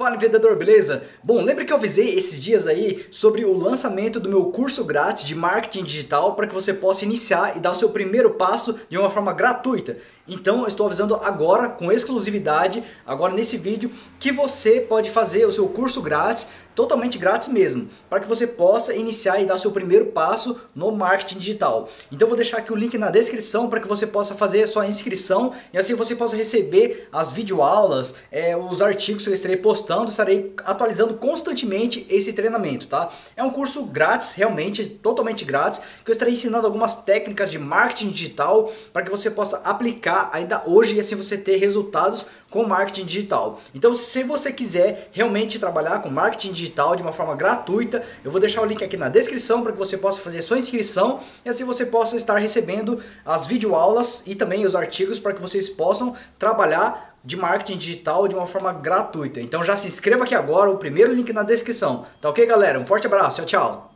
Fala empreendedor, beleza? Bom, lembra que eu avisei esses dias aí sobre o lançamento do meu curso grátis de marketing digital para que você possa iniciar e dar o seu primeiro passo de uma forma gratuita. Então eu estou avisando agora, com exclusividade, agora nesse vídeo, que você pode fazer o seu curso grátis, totalmente grátis mesmo, para que você possa iniciar e dar seu primeiro passo no marketing digital. Então eu vou deixar aqui o link na descrição para que você possa fazer a sua inscrição e assim você possa receber as videoaulas, é, os artigos que eu estarei postando, estarei atualizando constantemente esse treinamento, tá? É um curso grátis, realmente, totalmente grátis, que eu estarei ensinando algumas técnicas de marketing digital para que você possa aplicar ainda hoje e assim você ter resultados com marketing digital. Então, se você quiser realmente trabalhar com marketing digital de uma forma gratuita, eu vou deixar o link aqui na descrição para que você possa fazer sua inscrição e assim você possa estar recebendo as videoaulas e também os artigos para que vocês possam trabalhar de marketing digital de uma forma gratuita. Então já se inscreva aqui agora, o primeiro link na descrição. Tá ok, galera? Um forte abraço, tchau, tchau.